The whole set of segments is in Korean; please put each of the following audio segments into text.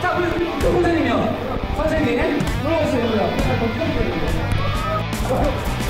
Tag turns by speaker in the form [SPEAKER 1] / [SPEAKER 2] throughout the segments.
[SPEAKER 1] 자, 선생님이요. 선생님, 네, 들어오시고요. 한번 부탁드립니다.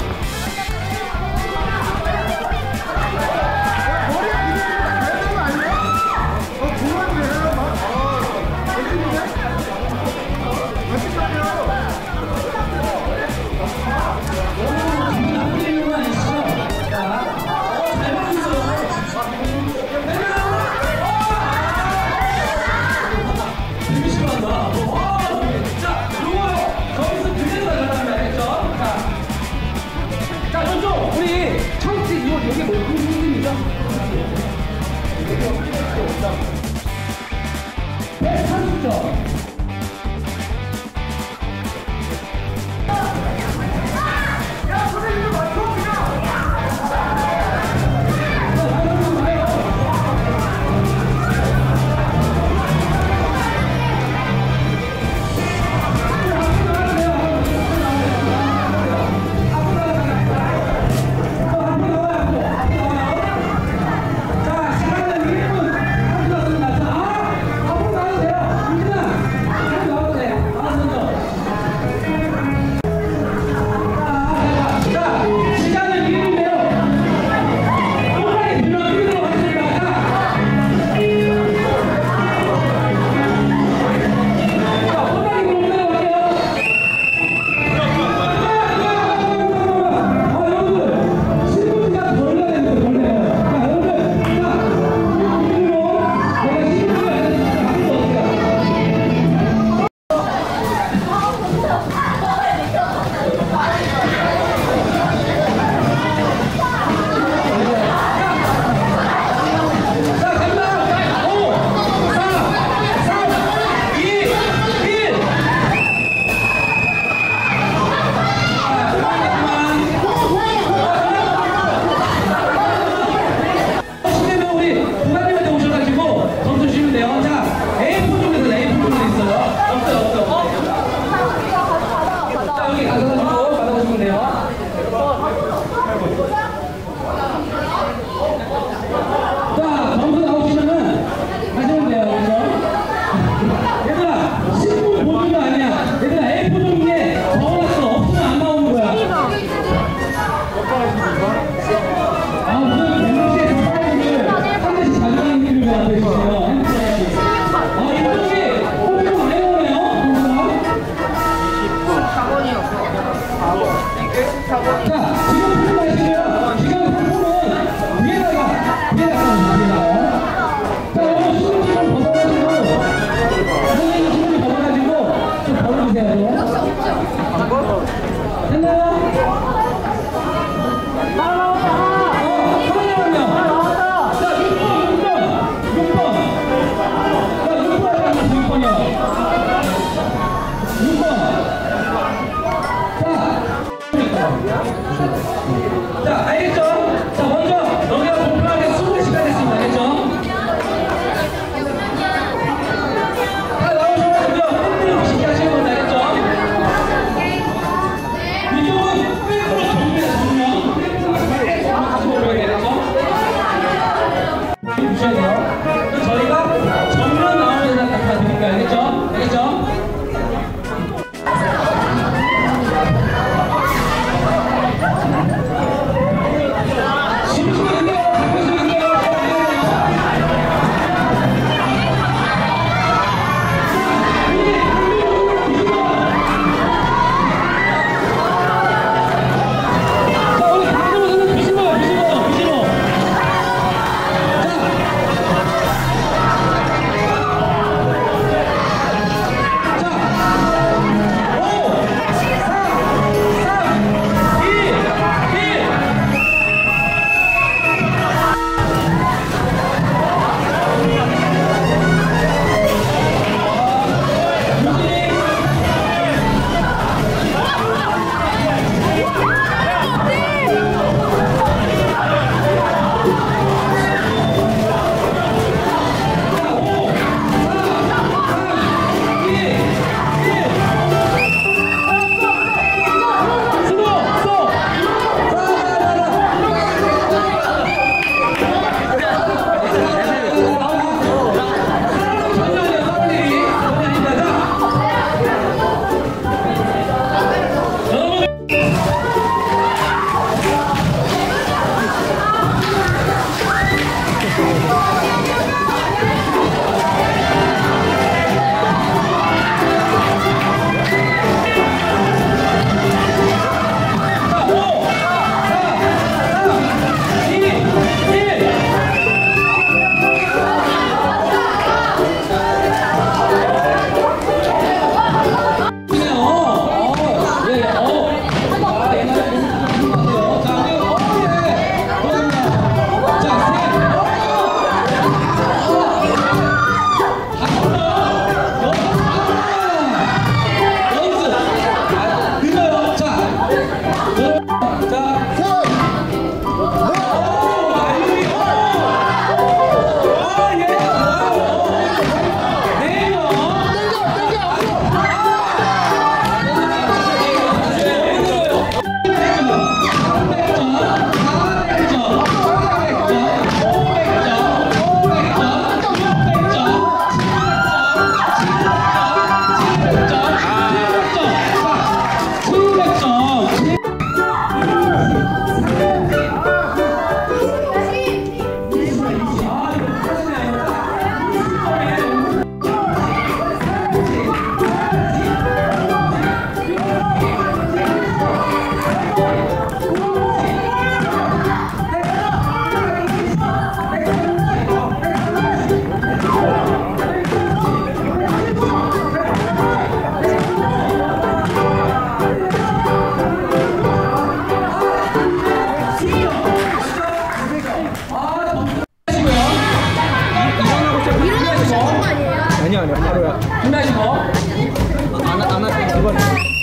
[SPEAKER 1] 来吧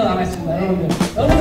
[SPEAKER 1] 남아있습니다. 여러분들.